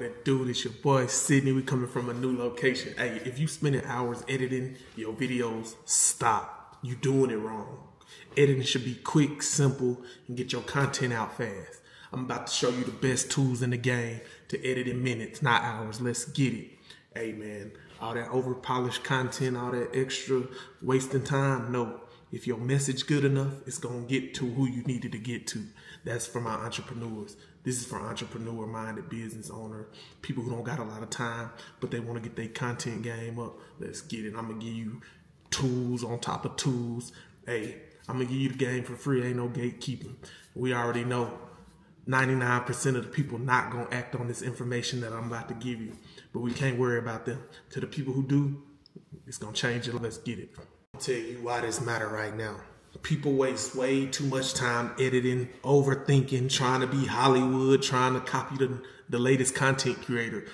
What it do? Your boy Sidney. We coming from a new location. Hey, if you spending hours editing your videos, stop. You doing it wrong. Editing should be quick, simple, and get your content out fast. I'm about to show you the best tools in the game to edit in minutes, not hours. Let's get it. Hey man, all that over polished content, all that extra wasting time, no. If your message good enough, it's gonna get to who you needed to get to. That's for my entrepreneurs. This is for entrepreneur minded business owner, people who don't got a lot of time, but they want to get their content game up. Let's get it. I'm gonna give you tools on top of tools. Hey, I'm gonna give you the game for free. Ain't no gatekeeping. We already know 99% of the people not gonna act on this information that I'm about to give you, but we can't worry about them. To the people who do, it's gonna change it. Let's get it. Tell you why this matter right now. People waste way too much time editing, overthinking, trying to be Hollywood, trying to copy the, the latest content creator.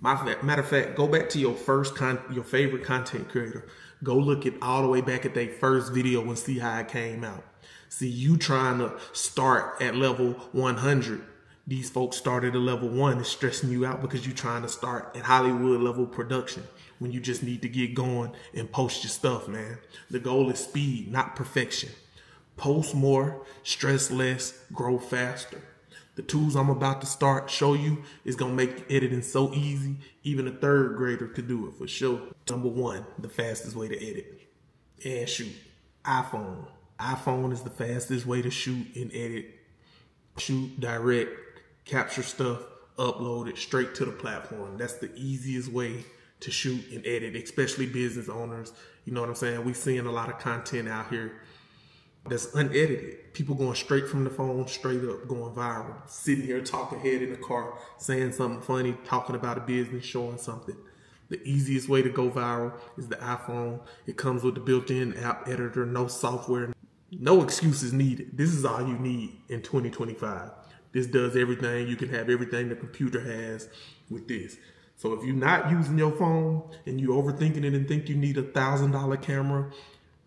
My, matter of fact, go back to your first con, your favorite content creator. Go look at all the way back at their first video and see how it came out. See, you trying to start at level 100. These folks started at level one. It's stressing you out because you're trying to start at Hollywood level production when you just need to get going and post your stuff, man. The goal is speed, not perfection. Post more, stress less, grow faster. The tools I'm about to start show you is gonna make editing so easy, even a third grader could do it for sure. Number one, the fastest way to edit and shoot. iPhone. iPhone is the fastest way to shoot and edit. Shoot, direct, capture stuff, upload it straight to the platform. That's the easiest way to shoot and edit, especially business owners. You know what I'm saying? We're seeing a lot of content out here that's unedited. People going straight from the phone, straight up, going viral. Sitting here talking head in the car, saying something funny, talking about a business, showing something. The easiest way to go viral is the iPhone. It comes with the built-in app editor, no software, no excuses needed. This is all you need in 2025. This does everything. You can have everything the computer has with this. So if you're not using your phone and you're overthinking it and think you need a thousand dollar camera,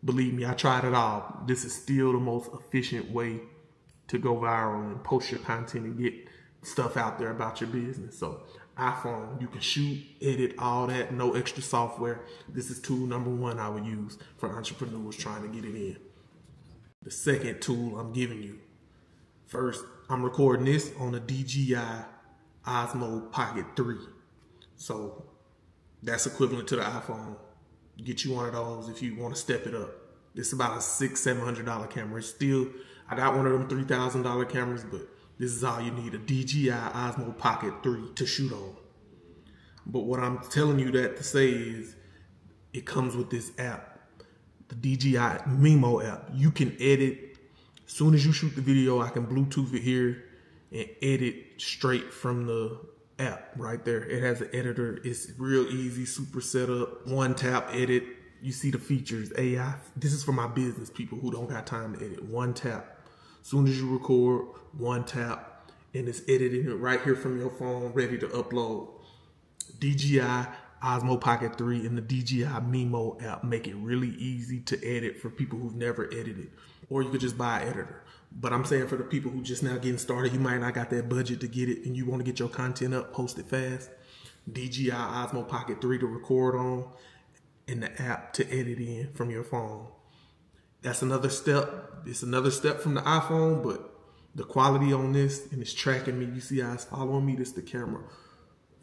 believe me, I tried it all. This is still the most efficient way to go viral and post your content and get stuff out there about your business. So iPhone, you can shoot, edit, all that, no extra software. This is tool number one I would use for entrepreneurs trying to get it in. The second tool I'm giving you. First, I'm recording this on a DJI Osmo Pocket 3. So that's equivalent to the iPhone. Get you one of those if you want to step it up. It's about a six, seven hundred dollar camera. It's still, I got one of them three thousand dollar cameras, but this is all you need: a DJI Osmo Pocket 3 to shoot on. But what I'm telling you that to say is, it comes with this app, the DJI Mimo app. You can edit. As soon as you shoot the video, I can Bluetooth it here and edit straight from the app right there. It has an editor. It's real easy, super setup, one tap edit. You see the features, AI. This is for my business people who don't got time to edit. One tap. Soon as you record, one tap, and it's editing it right here from your phone, ready to upload. DJI Osmo Pocket 3 and the DJI Mimo app make it really easy to edit for people who've never edited. Or you could just buy an editor. But I'm saying for the people who just now getting started, you might not got that budget to get it and you want to get your content up, post it fast. DJI Osmo Pocket 3 to record on and the app to edit in from your phone. That's another step. It's another step from the iPhone, but the quality on this and it's tracking me. You see how it's following me? This the camera.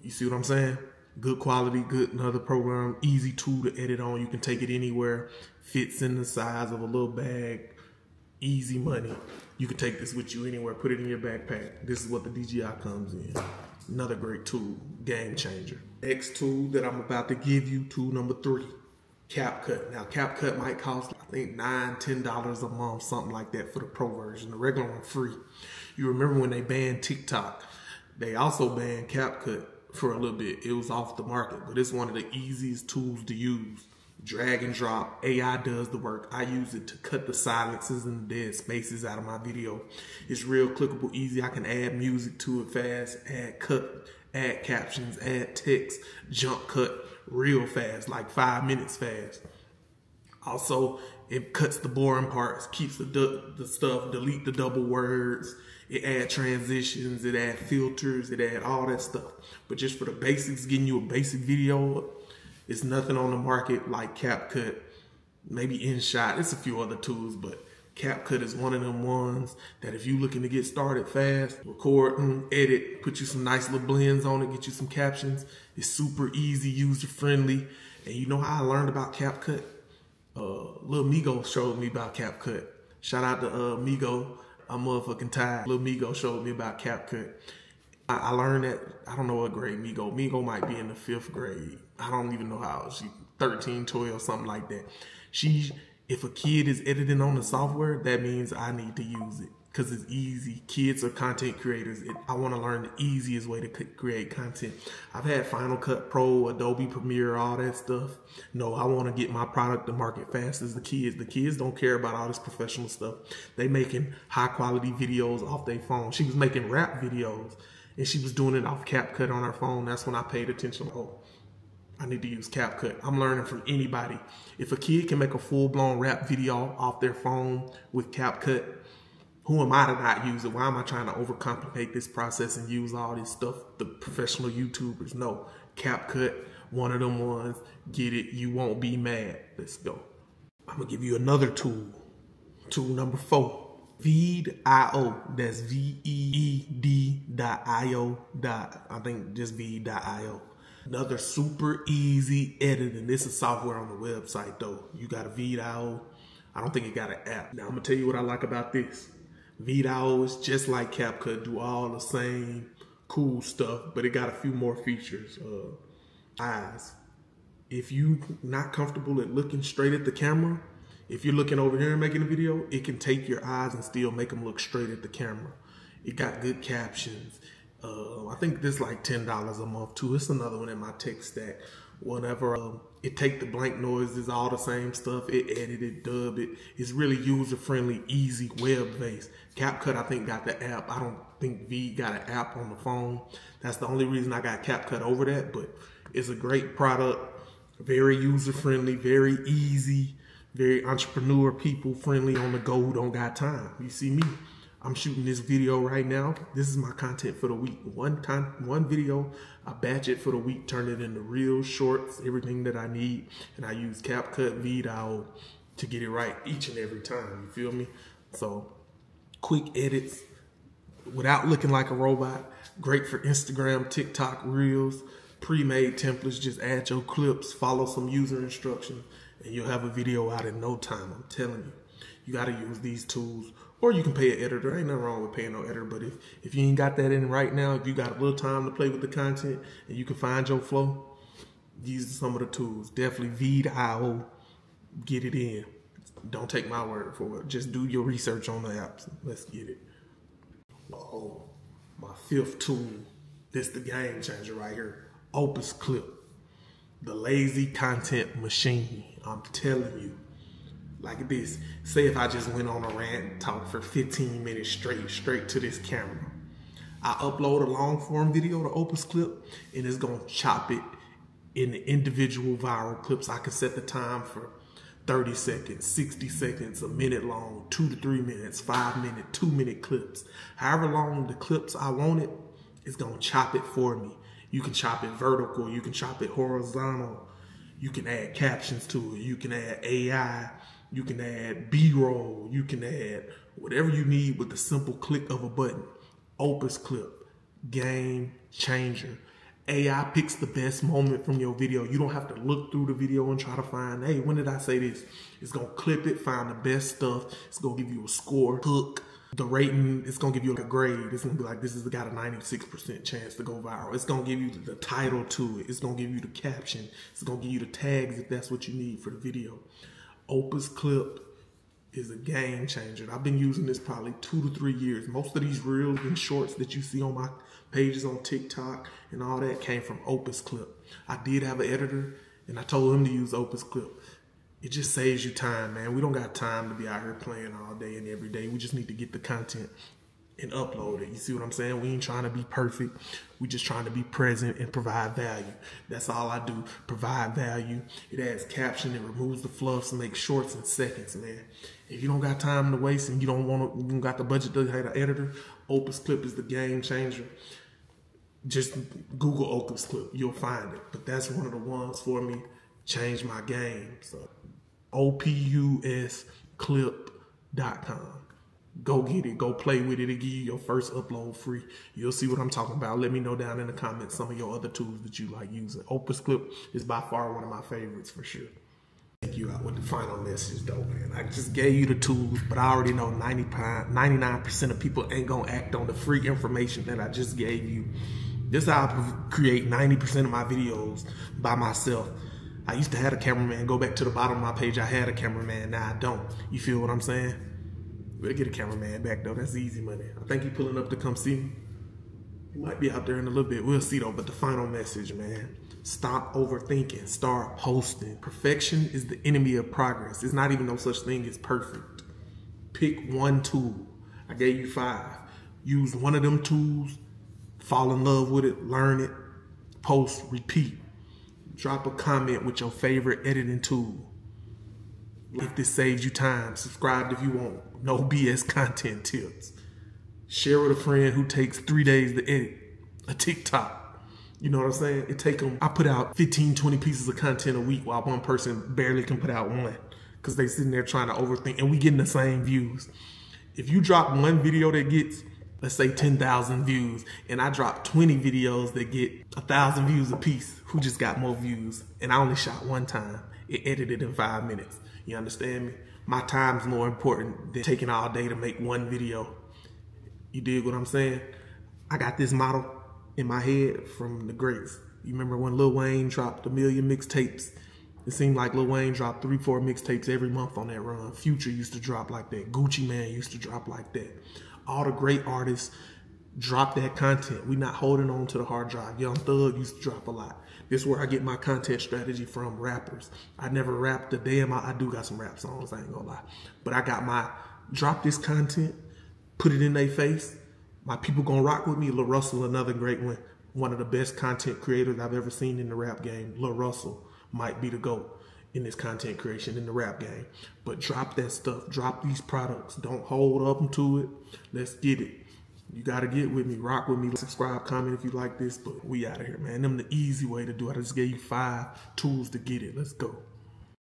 You see what I'm saying? Good quality, good another program, easy tool to edit on. You can take it anywhere. Fits in the size of a little bag easy money. You can take this with you anywhere, put it in your backpack. This is what the DJI comes in. Another great tool, game changer. Next tool that I'm about to give you, tool number three, CapCut. Now, CapCut might cost, I think, nine, ten dollars a month, something like that for the pro version. The regular one free. You remember when they banned TikTok? They also banned CapCut for a little bit. It was off the market, but it's one of the easiest tools to use drag and drop. AI does the work. I use it to cut the silences and the dead spaces out of my video. It's real clickable, easy. I can add music to it fast, add cut, add captions, add text, jump cut real fast, like five minutes fast. Also, it cuts the boring parts, keeps the, the stuff, delete the double words. It add transitions, it add filters, it add all that stuff. But just for the basics, getting you a basic video, it's nothing on the market like CapCut, maybe InShot. It's a few other tools, but CapCut is one of them ones that if you looking to get started fast, record, edit, put you some nice little blends on it, get you some captions. It's super easy, user friendly. And you know how I learned about CapCut? Uh, Lil Migo showed me about CapCut. Shout out to uh, Migo. I'm motherfucking tired. Lil Migo showed me about CapCut. I, learned that, I don't know what grade Migo. Migo might be in the fifth grade. I don't even know how. She 13, 12, something like that. She if a kid is editing on the software, that means I need to use it because it's easy. Kids are content creators. It, I want to learn the easiest way to create content. I've had Final Cut Pro, Adobe Premiere, all that stuff. No, I want to get my product to market fast as the kids. The kids don't care about all this professional stuff. They making high quality videos off their phone. She was making rap videos and she was doing it off CapCut on her phone. That's when I paid attention. Oh, I need to use CapCut. I'm learning from anybody. If a kid can make a full blown rap video off their phone with CapCut, who am I to not use it? Why am I trying to overcomplicate this process and use all this stuff the professional YouTubers? No, CapCut, one of them ones. Get it, you won't be mad. Let's go. I'm gonna give you another tool. Tool number four. Veed.io. That's V-E-E-D dot I-O dot, I think just V.io. Another super easy editing. This is software on the website though. You got a Veed.io. I don't think it got an app. Now I'm gonna tell you what I like about this. Veed.io is just like CapCut, do all the same cool stuff, but it got a few more features. Uh, eyes. If you not comfortable at looking straight at the camera, if you're looking over here and making a video, it can take your eyes and still make them look straight at the camera. It got good captions. Uh, I think this like ten dollars a month too. It's another one in my tech stack. Whenever um, it take the blank noises, all the same stuff. It edit it, dub it. It's really user friendly, easy, web based. CapCut I think got the app. I don't think V got an app on the phone. That's the only reason I got CapCut over that. But it's a great product, very user friendly, very easy, very entrepreneur people friendly on the go who don't got time. You see me. I'm shooting this video right now. This is my content for the week. One time, one video, I batch it for the week, turn it into real shorts, everything that I need. And I use CapCut Veed.io to get it right each and every time. You feel me? So quick edits without looking like a robot. Great for Instagram, TikTok, Reels, pre-made templates. Just add your clips, follow some user instructions, and you'll have a video out in no time. I'm telling you. You got to use these tools or you can pay an editor. Ain't nothing wrong with paying no editor, but if, if you ain't got that in right now, if you got a little time to play with the content and you can find your flow, are some of the tools. Definitely Veed.io, get it in. Don't take my word for it. Just do your research on the apps. Let's get it. Oh, my fifth tool. This the game changer right here. Opus Clip. The lazy content machine. I'm telling you like this. Say if I just went on a rant, talk for 15 minutes straight, straight to this camera. I upload a long form video to Opus Clip and it's gonna chop it in the individual viral clips. I can set the time for 30 seconds, 60 seconds, a minute long, two to three minutes, five minute, two minute clips. However long the clips I want it, it's gonna chop it for me. You can chop it vertical, you can chop it horizontal, you can add captions to it, you can add AI, you can add B-roll. You can add whatever you need with the simple click of a button. Opus Clip, game changer. AI picks the best moment from your video. You don't have to look through the video and try to find, hey, when did I say this? It's gonna clip it, find the best stuff. It's gonna give you a score, hook, the rating. It's gonna give you a grade. It's gonna be like, this has got a 96% chance to go viral. It's gonna give you the title to it. It's gonna give you the caption. It's gonna give you the tags if that's what you need for the video. Opus Clip is a game changer. I've been using this probably two to three years. Most of these reels and shorts that you see on my pages on TikTok and all that came from Opus Clip. I did have an editor and I told him to use Opus Clip. It just saves you time, man. We don't got time to be out here playing all day and every day. We just need to get the content and upload it. You see what I'm saying? We ain't trying to be perfect. We just trying to be present and provide value. That's all I do. Provide value. It adds caption. It removes the fluffs makes shorts in seconds, man. If you don't got time to waste and you don't want to, you don't got the budget to hire an editor, Opus Clip is the game changer. Just Google Opus Clip. You'll find it. But that's one of the ones for me. Change my game. So opusclip.com. Go get it. Go play with it. It'll give you your first upload free. You'll see what I'm talking about. Let me know down in the comments some of your other tools that you like using. Opus Clip is by far one of my favorites for sure. Take you out with the final message though, man. I just gave you the tools, but I already know 99% of people ain't gonna act on the free information that I just gave you. This is how I create 90% of my videos by myself. I used to have a cameraman. Go back to the bottom of my page. I had a cameraman. Now I don't. You feel what I'm saying? We'll get a cameraman back though. That's easy money. I think he pulling up to come see me. He might be out there in a little bit. We'll see though. But the final message, man. Stop overthinking. Start posting. Perfection is the enemy of progress. There's not even no such thing as perfect. Pick one tool. I gave you five. Use one of them tools. Fall in love with it. Learn it. Post. Repeat. Drop a comment with your favorite editing tool. If this saves you time, subscribe if you want. No BS content tips. Share with a friend who takes three days to edit a TikTok. You know what I'm saying? It take them, I put out 15, 20 pieces of content a week while one person barely can put out one because they sitting there trying to overthink and we getting the same views. If you drop one video that gets, let's say 10,000 views and I drop 20 videos that get a thousand views a piece, who just got more views? And I only shot one time. It edited in five minutes. You understand me? My time's more important than taking all day to make one video. You dig what I'm saying? I got this model in my head from the greats. You remember when Lil Wayne dropped a million mixtapes? It seemed like Lil Wayne dropped three, four mixtapes every month on that run. Future used to drop like that. Gucci Mane used to drop like that. All the great artists drop that content. We not holding on to the hard drive. Young Thug used to drop a lot. This is where I get my content strategy from rappers. I never rapped a damn. my, I do got some rap songs, I ain't gonna lie. But I got my, drop this content, put it in their face. My people gonna rock with me. Lil Russell, another great one. One of the best content creators I've ever seen in the rap game. Lil Russell might be the GOAT in this content creation in the rap game. But drop that stuff. Drop these products. Don't hold up to it. Let's get it. You got to get with me, rock with me, subscribe, comment if you like this. But we out of here, man. Them the easy way to do it. I just gave you five tools to get it. Let's go.